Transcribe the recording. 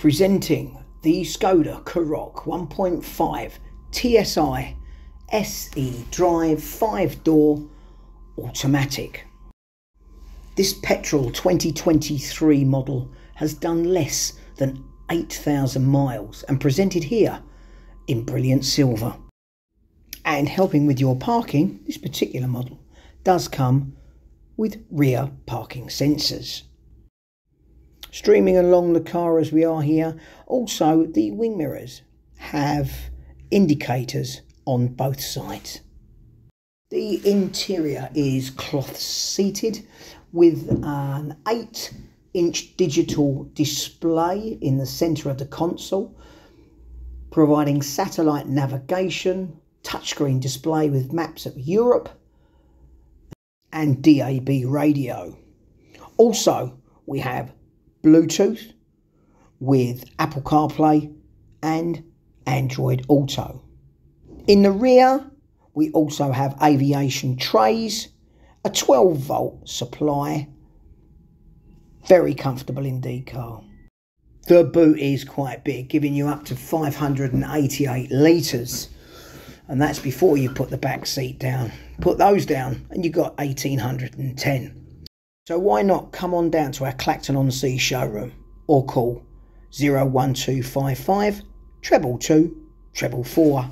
Presenting the Skoda Karoq 1.5 TSI SE Drive 5 door automatic. This petrol 2023 model has done less than 8,000 miles and presented here in brilliant silver. And helping with your parking, this particular model does come with rear parking sensors. Streaming along the car as we are here, also the wing mirrors have indicators on both sides. The interior is cloth seated with an 8 inch digital display in the centre of the console, providing satellite navigation, touchscreen display with maps of Europe, and DAB radio. Also, we have Bluetooth with Apple CarPlay and Android Auto. In the rear, we also have aviation trays, a 12 volt supply. Very comfortable indeed car. The boot is quite big, giving you up to 588 litres. And that's before you put the back seat down. Put those down and you got 1810. So why not come on down to our Clacton on Sea showroom or call 01255 treble two treble four